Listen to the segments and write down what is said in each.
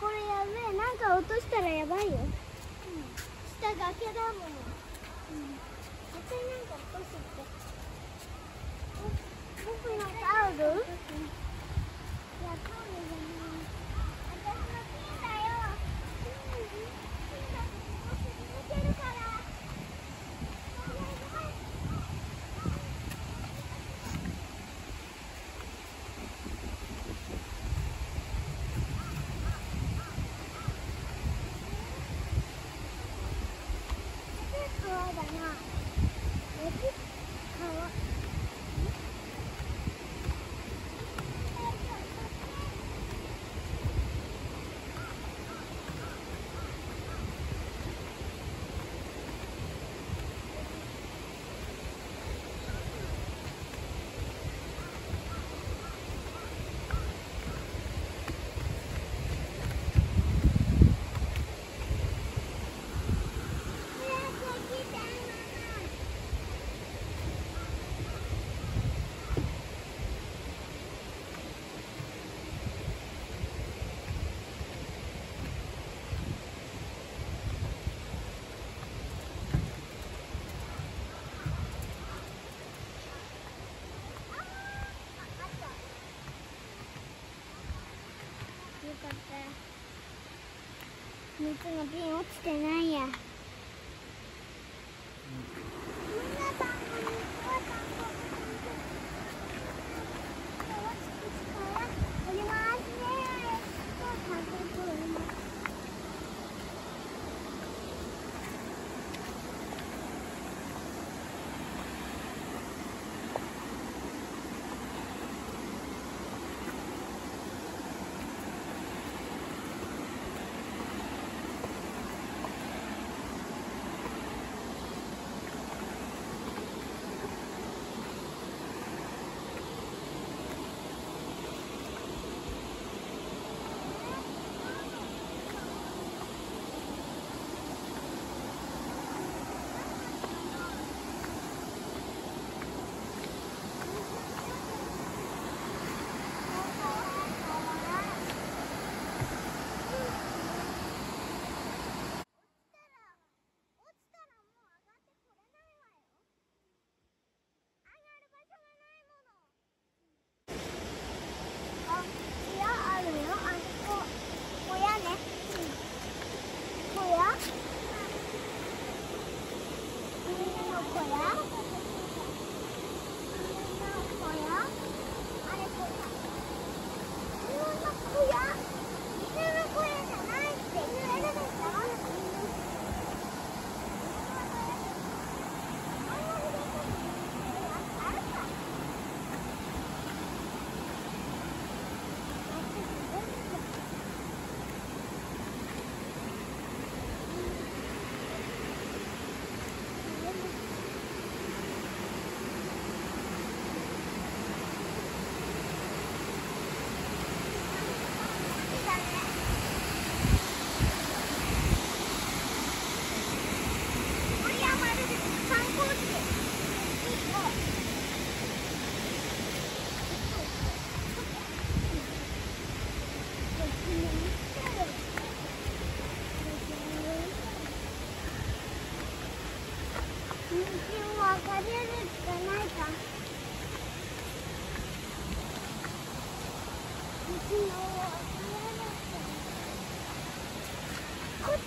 これやべえ。なんか落としたらやばいよ、うん、下崖だもん、うん、絶対なんか落とすって僕のタオルいやタオルじゃない私のピンだよピンだって抜けるから川だな。川。つのピン落ちてないや。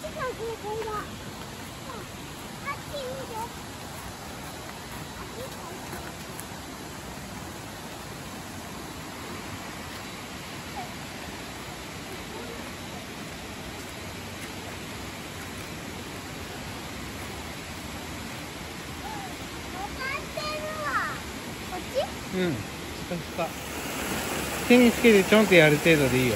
こっちが正解だ。あっち見て。あっちうん近近手につけてちょんってやる程度でいいよ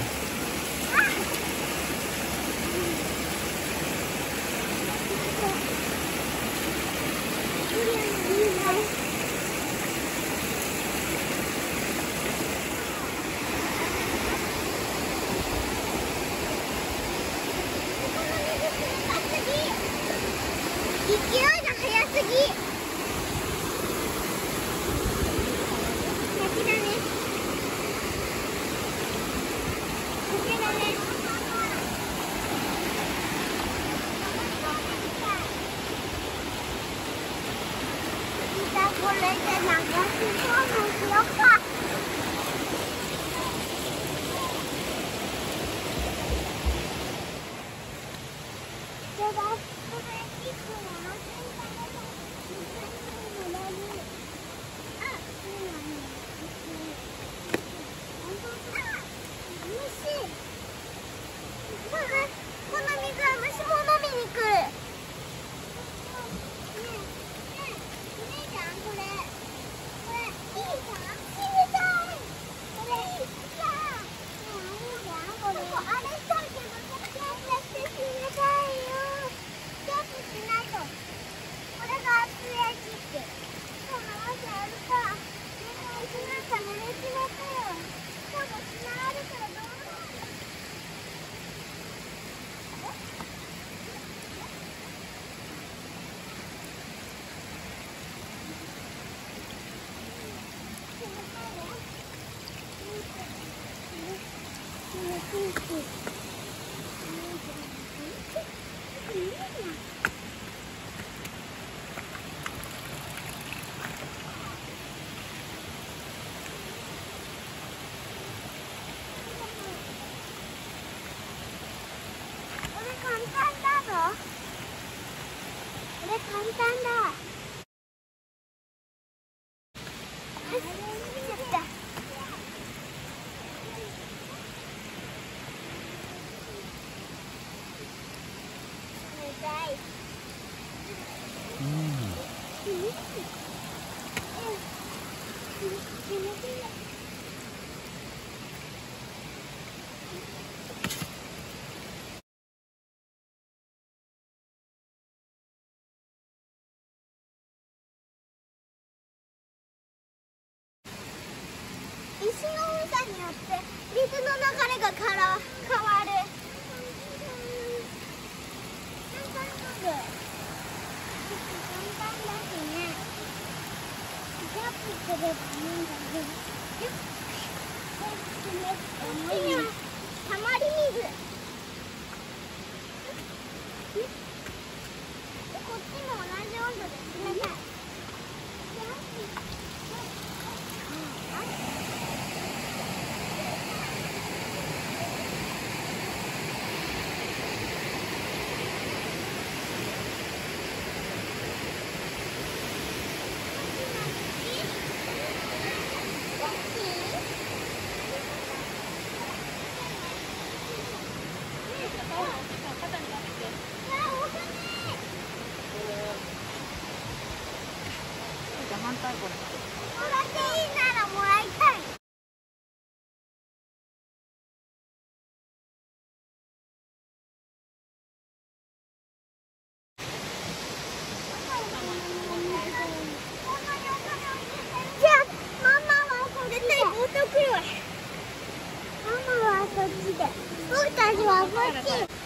勢いが速すぎ先だねこれで流しそうにしようかではこれいつもの洗濯物に乗れるあ、そうなの本当だ虫これこの水は虫も飲みに来るねえねえお姉ちゃんこれこれいいじゃんいいじゃんこれいいじゃんねえいいじゃんこれあれしたいけどキャッチして冷たいよキャッチしないとこれが熱いやつってそうなわけあるかみんな石なんか濡れちまったよ今度砂あるからどうなるこれ簡単だぞこれ簡単だよしやった冷たい石の重さによって水の流れがから変わる簡単なる簡単だしねジャンプすればいいんだけどこっちにはたまり水 Look at